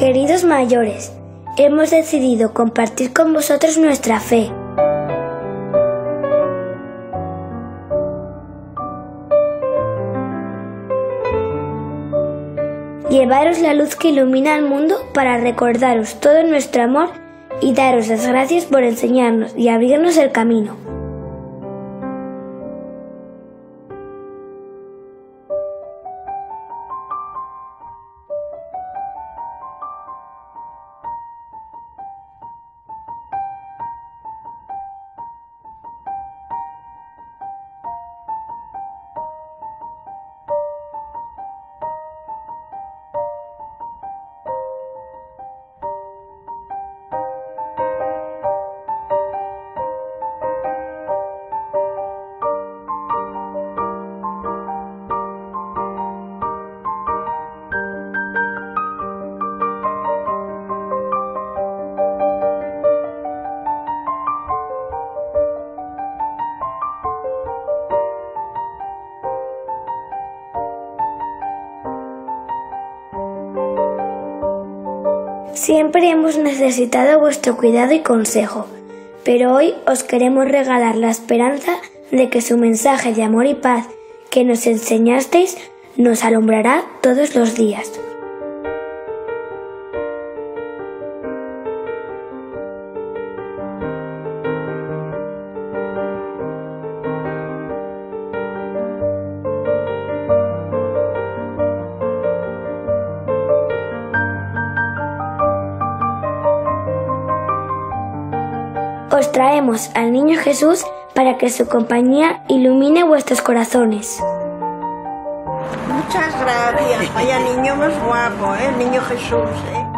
Queridos mayores, hemos decidido compartir con vosotros nuestra fe. Llevaros la luz que ilumina al mundo para recordaros todo nuestro amor y daros las gracias por enseñarnos y abrirnos el camino. Siempre hemos necesitado vuestro cuidado y consejo, pero hoy os queremos regalar la esperanza de que su mensaje de amor y paz que nos enseñasteis nos alumbrará todos los días. Os traemos al Niño Jesús para que su compañía ilumine vuestros corazones. Muchas gracias. Vaya niño más guapo, ¿eh? El niño Jesús, ¿eh?